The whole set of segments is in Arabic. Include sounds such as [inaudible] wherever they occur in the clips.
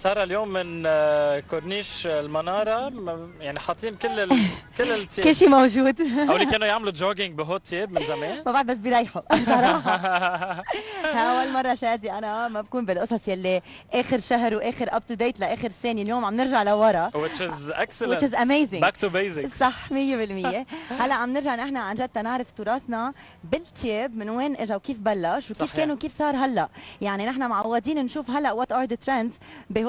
ساره اليوم من آه، كورنيش المنارة يعني حاطين كل ال... [laughs] كل كل التياب شيء موجود اللي كانوا يعملوا jogging بهالتياب من زمان. [laughs] ما بعد بس بيريحوا. [laughs] صراحة. أول مرة شادي أنا ما بكون بالقصص يلي آخر شهر وآخر up to date لآخر سنه اليوم عم نرجع لورا. Which is excellent which is amazing. Back to basics. صح 100% هلا عم نرجع نحن عن جد تنعرف تراثنا بالتياب من وين اجى وكيف بلش وكيف صحيح. كان وكيف صار هلا. يعني نحن معودين نشوف هلا what are the trends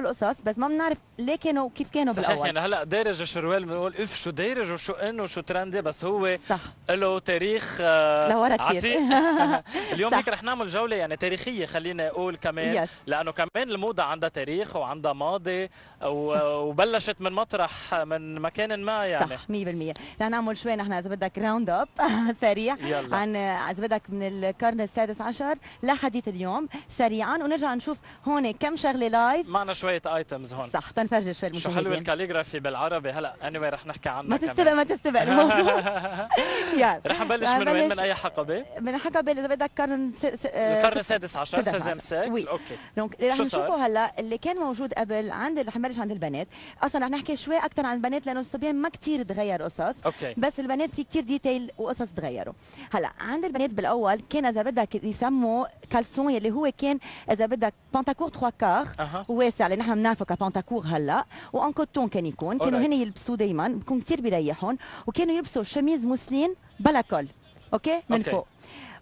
بهول القصص بس ما بنعرف ليه كانوا وكيف كانوا صحيح بالأول. يعني هلأ دارج الشروال بنقول إف شو دارج وشو in وشو trendy بس هو صح. له تاريخ آه، لورا. عتيق. [laughs] [laughs] اليوم. هيك رح نعمل جولة يعني تاريخية خلينا أقول كمان Yes. لأنه كمان الموضة عندها تاريخ وعندها ماضي وبلشت من مطرح من مكان ما يعني. صح 100% رح نعمل شوي نحن إذا بدك round up [laughs] سريع يلا. عن إذا بدك من القرن السادس عشر لحديث اليوم سريعا ونرجع نشوف هون كم شغلة live معنا شوية items هون. صح تنفرجي شوي شو حلو المشاهدين. ال calligraphie بالعربي. هلا اني anyway رح نحكي عنها ما. تستبق ما تستبق الموضوع [laughs] يلا. رح نبلش من وين؟ من أي حقبة؟ من حقبة اذا بدك قرن. آه، القرن السادس عشر عشر. siècle. Okay. Donc اللي رح؟ نشوفه هلا اللي كان موجود قبل عند رح نبلش عند البنات. أصلا رح نحكي شوي أكثر عن البنات لأنه الصبيان ما كثير تغير قصص. Okay. بس البنات في كتير détails وقصص تغيروا. هلا عند البنات بالأول كان إذا بدك يسموا caleçon يلي هو كان إذا بدك pantacourt 3 كار واسع اللي نحن بنعرفه ك pantacourt هلا و en coton كان يكون كانوا Alright. هن يلبسوه دائما بكون كثير بيريحهم وكانوا يلبسوا chemise mousseline بلا col okay من okay. فوق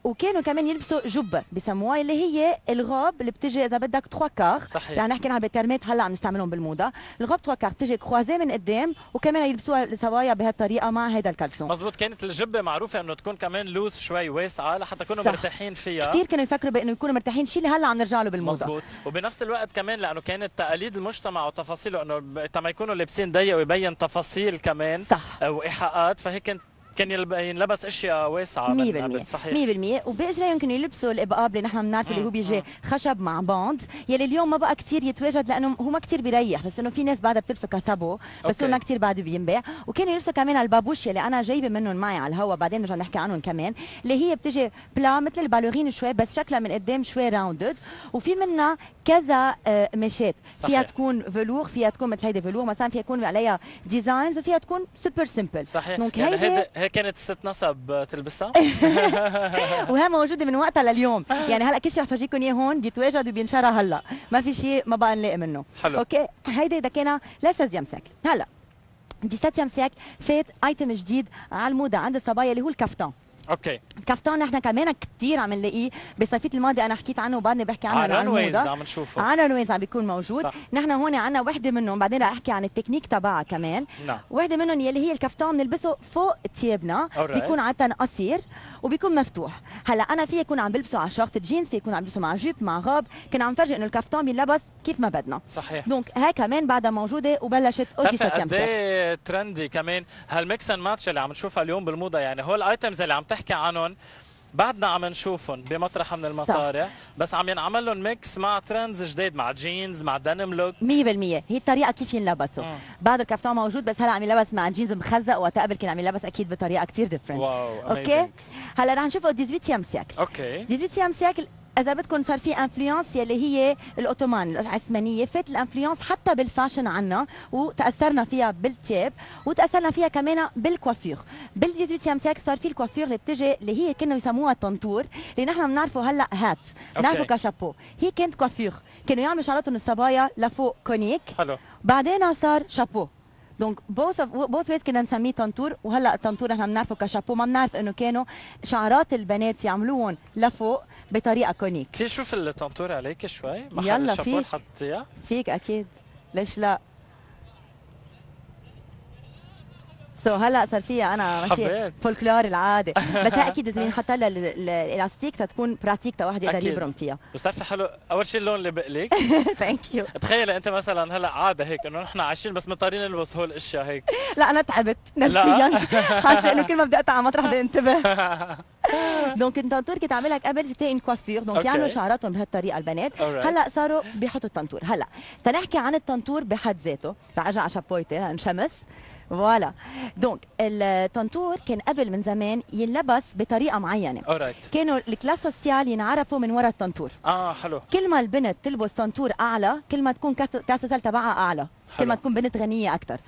وكانوا كمان يلبسوا جبه بسموها اللي هي الغاب اللي بتجي إذا بدك 3 كار صحيح. رح نحكي عنها بترمات هلأ عم نستعملهم بالموضة. الغاب 3 كار بتجي croisée من قدام وكمان يلبسوها الصبايا بهالطريقة مع هيدا ال caleçon مزبوط. كانت الجبه معروفة إنه تكون كمان لوث شوي واسعة لحتى يكونوا. مرتاحين فيها. كثير كانوا يفكروا بإنه يكونوا مرتاحين. شيء اللي هلأ عم نرجع له بالموضة. مزبوط. وبنفس الوقت كمان لأنه كانت تقاليد المجتمع وتفاصيله إنه تما يكونوا لابسين ضيق ويبين تفاصيل كمان صح. وإيحاءات فهيك كان كان ينلبس أشياء واسعة من 100% قبل صحيح. 100% وباجرى يمكن يلبسوا الإبقاب اللي نحن بنعرف اللي هو مم، بيجي مم. خشب مع باند يلي اليوم ما بقى كثير يتواجد لأنه هو ما كثير بيريح بس إنه في ناس بعدها بتلبسه كسابو بس. هو ما كثير بعده بينباع. وكانوا يلبسوا كمان ال babouche يلي أنا جايبة منهم معي على الهوا بعدين نرجع نحكي عنهم كمان اللي هي بتجي بلا مثل ال ballerine شوي بس شكلها من قدام شوي rounded وفي منها كذا آه، مشات فيها. تكون fleurs فيها تكون مثل هيدي fleurs مثلا فيها يكون عليها designs وفيها تكون super simple صحيح. Donc يعني هيدي- هيدي هي كانت ست نسب تلبسها؟ [laughs] [laughs] وهي موجودة من وقتها لليوم. يعني هلا كل شيء رح فرجيكم إياه هون بيتواجد وبينشرى هلا. ما في شيء ما بقى نلاقي منه. حلو. Okay؟ هيدا إذا كان ل 16 siècle هلا 17 siècle فات item جديد على الموضة عند الصبايا اللي هو الكفتان. Okay. الكفتان نحن كمان كثير عم نلاقيه بصيفيه الماضي أنا حكيت عنه وبعدني بحكي عنه على الموضه عم نشوفه. عن وين عم بيكون موجود. صح. نحن هون عنا وحدة منهم بعدين رح أحكي عن التكنيك تبعها كمان. نعم. وحدة منهم يلي هي الكفتان بنلبسه فوق ثيابنا. بيكون عادة قصير وبيكون مفتوح. هلأ أنا في يكون عم بلبسه على شورت جينز في يكون عم بلبسه مع jupe مع غاب. كنا عم نفرجي إنه الكفتان بينلبس كيف ما بدنا. صحيح. Donc هاي كمان بعدها موجودة وبلشت اودي قد إيه trendy كمان. هال mix and match اللي عم نشوفها اليوم بالموضة يعني هول ال items اللي عم تحكي عنهم. بعدنا عم نشوفهم بمطرح من المطارح بس عم ينعمل لهم mix مع trends جديد مع جينز مع denim look 100% هي الطريقة كيف ينلبسوا. بعد الكفتان موجود بس هلا عم يلبس مع جينز مخزق وقت قبل كان عم يلبس أكيد بطريقة كثير different wow okay؟ amazing. هلا رح نشوفه 18 siècle okay. 18 siècle اذا بدكم صار في influence يلي هي ال Ottoman العثمانية. فات ال influence حتى بال fashion عنا وتأثرنا فيها بالتياب وتأثرنا فيها كمان بال coiffure. بال 18 siècle صار في ال coiffure اللي بتجي اللي هي كانوا يسموها طنطور اللي نحن بنعرفه هلأ hat. بنعرفه. كشابو. هي كانت coiffure. كانوا يعملوا شعراتهم الصبايا لفوق conique. حلو. بعدين صار chapeau. Donc both both ways كنا نسميه طنطور وهلأ الطنطور نحن بنعرفه كشابو ما بنعرف إنه كانوا شعرات البنات يعملوهم لفوق بطريقة conique. في شوف الطنطور عليك شوي محل يلا الشابور فيك. حطيها فيك أكيد. ليش لا؟ So هلا صار فيها أنا ماشي. فولكلور العادي بس هي [laughs] أكيد لازم ينحط لها ال- ال- ال élastique تتكون pratique واحد يقدر. يبرم فيها. بس تعرفي حلو أول شيء اللون اللي بقلك thank you تخيلي أنت مثلا هلا عادة هيك إنه نحن عايشين بس مضطرين نلبس هول الاشياء هيك. لا أنا تعبت نفسيا. [laughs] حاسة إنه كل ما بدي اقطع على مطرح بدي انتبه. دونك التنطور كنت عاملها قبل تي ان كوافير دونك. يعملوا شعراتهم بهالطريقه البنات. هلا صاروا بيحطوا التنطور هلا تنحكي عن التنطور بحد ذاته. رح أرجع على شابويتي انشمس فوالا دونك الطنطور كان قبل من زمان ينلبس بطريقة معينة. اورايت كانوا الكلاس سوسيال ينعرفوا من وراء الطنطور آه حلو. كل ما البنت تلبس طنطور أعلى كل ما تكون كلاس سوسيال تبعها أعلى. كل ما حلو. تكون بنت غنية أكثر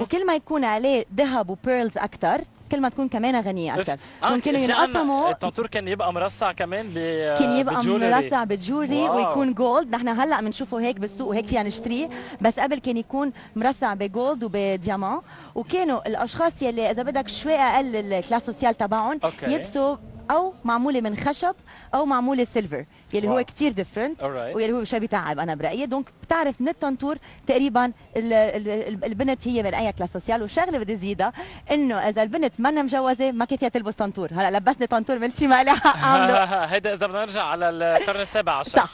وكل ما يكون عليه ذهب و pearls أكثر كل ما تكون كمان غنية أكثر. آه كانوا في عنا- ينقسموا. الطنطور كان يبقى مرصع كمان ب كان يبقى ب jewelry. مرصع بال jewelry wow. ويكون gold نحن هلأ بنشوفه هيك بالسوق وهيك فينا نشتريه. بس قبل كان يكون مرصع ب gold وب diamant. وكانوا الأشخاص يلي إذا بدك شوي أقل ال classe sociale تبعهم. يلبسوا أو معمولة من خشب أو معمولة silver يلي wow. هو كثير different. واللي هو شوي بيتعب أنا برأيي. Donc بتعرف من الطنطور تقريبا ال- ال- ال- البنت هي من أي classe sociale وشغلة بدي زيدها إنه إذا البنت منا مجوزة ما كان فيها تلبس طنطور هلا لبسني طنطور ملتي ما لها اعمله [laughs] هيدا إذا بدنا نرجع على القرن السابع عشر. صح.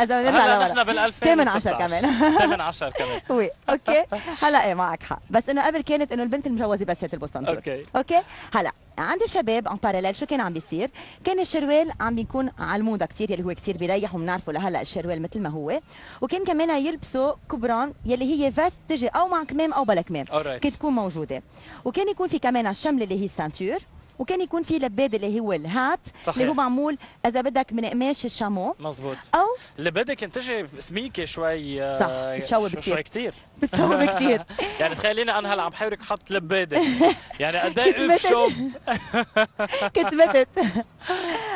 إذا بدنا هلا نرجع نحن لورا بال 2000 [laughs] ثامن عشر كمان. ثامن عشر كمان. oui okay. هلا إيه معك حق. بس إنه قبل كانت إنه البنت المجوزة بس هي تلبس طنطور okay. okay؟ هلا. عند الشباب en parallèle شو كان عم بيصير؟ كان الشروال عم بيكون على الموضه كثير يلي هو كثير بيريح وبنعرفه لهلأ الشروال مثل ما هو. وكان كمان يلبسوا كبران يلي هي veste تجي أو مع كمام أو بلا كمام alright كانت تكون موجودة. وكان يكون في كمان الشمل اللي هي ال ceinture وكان يكون في لباد اللي هو ال hat صحيح. اللي هو معمول إذا بدك من قماش ال chameau. مزبوط أو اللي بدك تتجي سميكة شوي آه، صح،. شوي كتير. بتصور كثير [laughs] يعني تخيليني أنا هلا عم بحاورك حط لبادة. [laughs] يعني قد إيه اوف شوب. [laughs] كنت بدت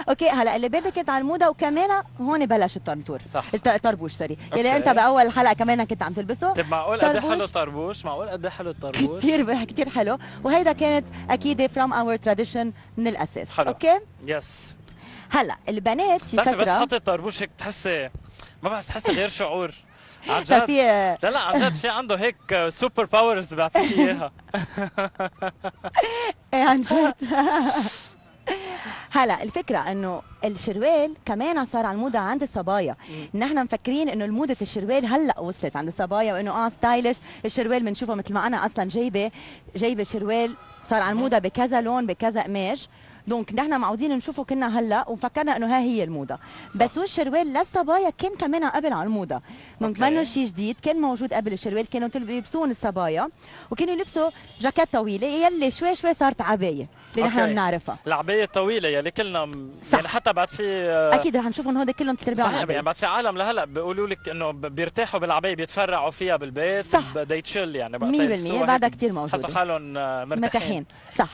okay هلا اللي بدك كانت على الموضه وكمان هون بلش الطنطور صح. الطربوش sorry. يلي. أنت بأول حلقة كمان كنت عم تلبسه. طيب معقول قد إيه. حلو طربوش معقول قد إيه حلو الطربوش؟ كثير كثير حلو. وهيدا كانت أكيد from our tradition من الأساس. حلو. okay؟ yes هلا البنات في بس تحطي الطربوش هيك بتحسي ما بعرف تحسي غير شعور. عن صار جد في لا لا عن جد في عنده هيك super powers بيعطيك إياها. [laughs] إيه عن جد. هلا الفكرة إنه الشروال كمان صار على الموضة عند الصبايا. نحن مفكرين إنه الموضة الشروال هلأ وصلت عند الصبايا وإنه آه stylish الشروال بنشوفه مثل ما أنا أصلا جايبة جايبة شروال صار على الموضة بكذا لون بكذا قماش. donc نحن معودين نشوفه كنا هلأ وفكرنا إنه ها هي الموضة. بس هو الشروال للصبايا كان كمان قبل على الموضة. donc. منه شيء جديد كان موجود قبل الشروال كانوا يلبسون الصبايا وكانوا يلبسوا جاكيت طويلة يلي شوي شوي صارت عباية. اللي نحن. بنعرفها العباية الطويلة يلي كلنا صح. يعني حتى بعد في آه، أكيد رح نشوفهم هودي كلهم صحيح عباية. يعني بعد في عالم لهلا بيقولوا لك إنه بيرتاحوا بالعباية بيتفرعوا فيها بالبيت صح. بدي تشيل يعني بقى 100% يلبسوها بعدها كثير موجودة حسوا حالهم آه، مرتاحين مرتاحين صح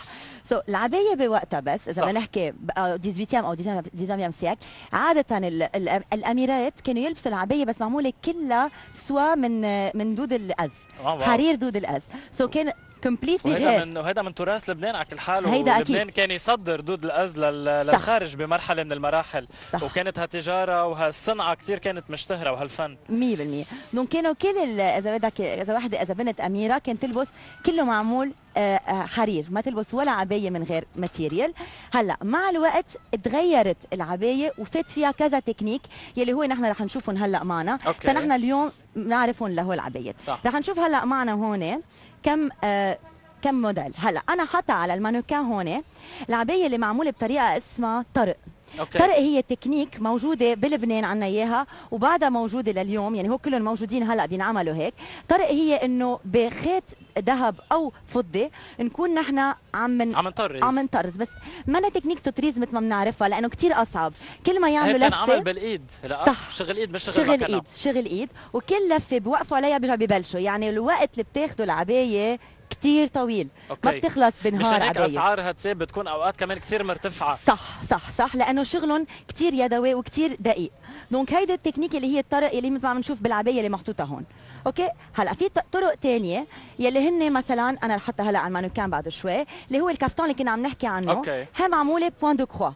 سو so, العباية بوقتها بس صح. بدنا نحكي بقى 18 أو 19 سياق عادة ال ال الأميرات كانوا يلبسوا العباية بس معمولة كلها soie من من دود آه، wow. حرير دود القز سو so, كان completely غير من وهيدا من تراث لبنان على كل حال هيدا أكيد. ولبنان كان يصدر دود صح. للخارج بمرحلة من المراحل صح. وكانت هالتجارة وهالصنعة كثير كانت مشتهرة وهالفن 100% donc كانوا كل إذا بدك إذا وحده إذا بنت أميرة كانت تلبس كله معمول آه، آه، حرير ما تلبس ولا عباية من غير material هلأ مع الوقت تغيرت العباية وفات فيها كذا تكنيك يلي هو نحن رح نشوفهم هلأ معنا. فنحن اليوم بنعرفهم لهو العبايات. رح نشوف هلأ معنا هون كم آه كم موديل. هلا أنا حاطة على المانوكان هون العباية اللي معمولة بطريقة اسمها طرق. okay. طرق هي تكنيك موجودة بلبنان عنا إياها وبعدها موجودة لليوم يعني هو كلهم موجودين هلا بينعملوا هيك. طرق هي إنه بخيط ذهب أو فضة نكون نحن عم من عم نطرز. عم نطرز. بس ما تكنيك تطريز مثل ما بنعرفها لأنه كتير أصعب. كل ما يعملوا لفه بالإيد. لا صح. شغل إيد مش شغل, شغل مكنة. إيد شغل إيد وكل لفة بوقفوا عليها بيرجعوا ببلشوا. يعني الوقت اللي بتاخده العباية كتير طويل. ما okay. بتخلص بنهار هيك عبايه أسعارها تسيب بتكون أوقات كمان كثير مرتفعة. صح صح صح لأنه شغلهم كتير يدوي وكتير دقيق. donc هيدا التكنيك اللي هي الطرق اللي مثل ما عم نشوف بالعبايه اللي محطوطة هون. okay؟ هلأ في طرق تانية يلي هن مثلا أنا رح هلأ على المانوكان بعد شوي اللي هو القفطان اللي كنا عم نحكي عنه. okay. هي معمولة point de croix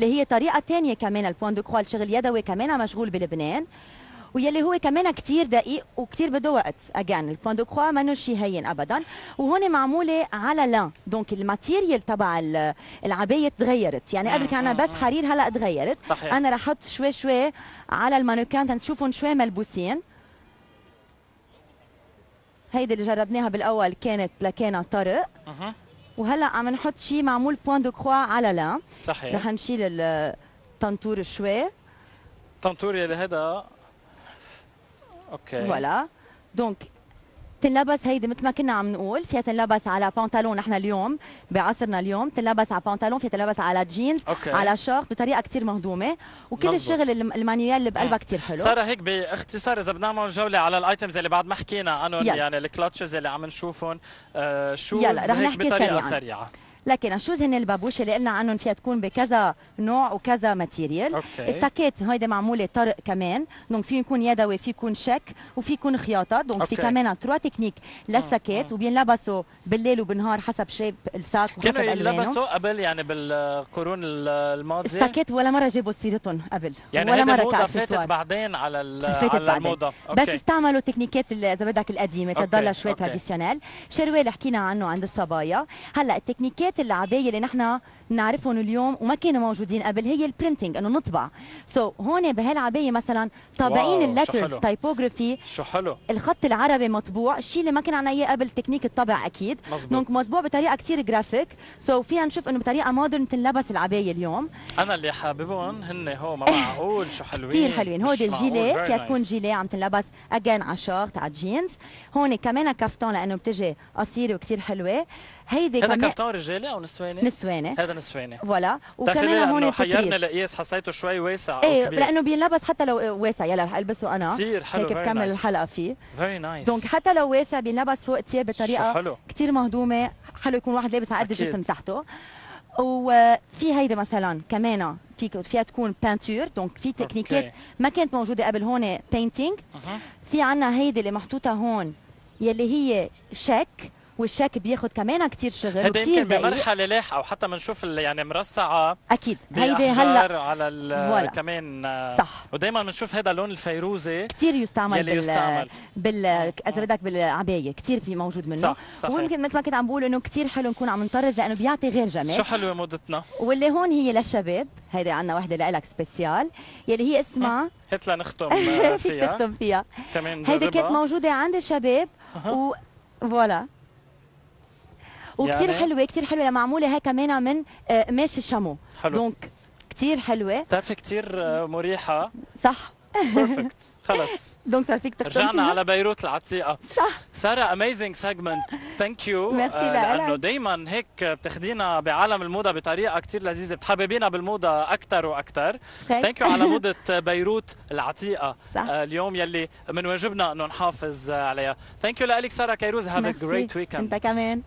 اللي هي طريقة تانية كمان ال point de croix الشغل يدوي كمان مشغول بلبنان. ويلي هو كمان كتير دقيق وكتير بده وقت. again ال point de croix منه شيء هين ابدا. وهون معمولة على lin. donc ال material تبع ال- العباية تغيرت. يعني قبل كان بس حرير هلأ تغيرت. صحيح. أنا رح أحط شوي شوي على المانوكان تنشوفهم شوي ملبوسين. هيدي اللي جربناها بالأول كانت لكان طرق مهم. وهلأ عم نحط شيء معمول point de croix على lin. صحيح. رح نشيل الطنطور شوي. طنطور يلي هذا okay voilà donc تنلبس هيدي مثل ما كنا عم نقول فيها تنلبس على بنطلون نحن اليوم بعصرنا اليوم. تنلبس على بنطلون فيها تنلبس على جينز okay على شورت بطريقة كتير مهضومة. وكل مزبوط. الشغل الم- ال manual اللي بقلبها كتير حلو. سارة هيك باختصار إذا بدنا جولة على ال items اللي بعد ما حكينا عنهم. يعني ال clutches اللي عم نشوفهم آه رح هيك بطريقة. سريعة. لكن ال shoes هن البابوش اللي قلنا عنهم فيها تكون بكذا نوع وكذا material. ال sacket هيدا معمولة طرق كمان. donc في يكون يدوي في يكون شك وفي يكون خياطة. donc في okay. كمان trois techniques لل sacket مم. وبينلبسوا بالليل وبالنهار حسب shape ال sac وحسب كانوا يلبسوا قبل يعني بالقرون ال- الماضية؟ ال sacket ولا مرة جابوا سيرتهم قبل. يعني ولا مرة موضه ك accessoire. فاتت بعدين على فاتت على بعدين. الموضة. بس okay. استعملوا techniqueات إذا بدك القديمة okay، تضلها شوي okay. traditional. شروال حكينا عنه عند الصبايا. هلأ ال techniqueات اللي نحن بنعرفهم اليوم وما كانوا موجودين قبل هي ال printing إنه نطبع. سو so, هون بهالعبايه مثلا طابعين ال letters. typography شو حلو. الخط العربي مطبوع الشيء اللي ما كان عنا إياه قبل تكنيك الطبع أكيد. مزبوط donc مطبوع بطريقة كتير جرافيك سو so, فينا نشوف إنه بطريقة modern تنلبس العبايه اليوم. أنا اللي حاببهم هن هو ما معقول شو حلوين كثير حلوين. هودي الجيلي فيها تكون. جيلي عم تنلبس again على شورت على جينز هون كمان قفطان لأنه بتجي قصيرة وكثير حلوة. هيدي هذا كمان قفطان رجالي أو نسواني؟ نسوانه هذا نسواني voilà؟ وكمان هون حيرنا القياس حسيته شوي واسع أو إيه كبير. لأنه بينلبس حتى لو واسع. يلا رح ألبسه أنا. كثير حلو هيك بكمل nice. الحلقة فيه. very nice donc حتى لو واسع بينلبس فوق شو بطريقه كتير مهضومة. حلو يكون واحد لابس على قد. الجسم تحته. وفي هيدا مثلا كمان فيك فيها تكون peinture donc في تكنيكات. ما كانت موجودة قبل هون painting. في عنا هيدي اللي محطوطة هون يلي هي شك والشك بياخد كمان كتير شغل هيدا وكتير يمكن بمرحلة لاحقة أو حتى بنشوف يعني مرصعة أكيد. هيدي هلأ على ال-. كمان. صح. ودائما بنشوف هذا اللون الفيروزي كتير يستعمل يلي بال يستعمل. بال. إذا بدك بالعباية. كتير في موجود منه. صح صحيح. ويمكن مثل ما كنت عم بقول إنه كتير حلو نكون عم نطرز لأنه بيعطي غير جمال. شو حلوة موضتنا واللي هون هي للشباب. هيدي عنا وحدة لك spéciale. يلي هي اسمها [laughs] هات لنختم [laughs] آه، فيك فيها تختم فيها. كمان هيدي كانت موجودة عند الشباب. و voilà. وكثير يعني؟ حلوة كثير حلوة معموله هي كمان من آه، قماش الشمو حلو. donc كثير حلوة. بتعرفي كثير مريحة؟ صح. perfect [laughs] خلص. donc صار فيك رجعنا. على بيروت العتيقة. صح. سارة amazing segment thank you لأنه. دائما هيك بتاخدينا بعالم الموضة بطريقة كثير لذيذة. بتحببينا بالموضة أكثر وأكثر thank you على موضة بيروت العتيقة. [laughs] صح. آه، اليوم يلي من واجبنا إنه نحافظ آه، عليها. thank you لك سارة كيروز. have a. great weekend أنت كمان.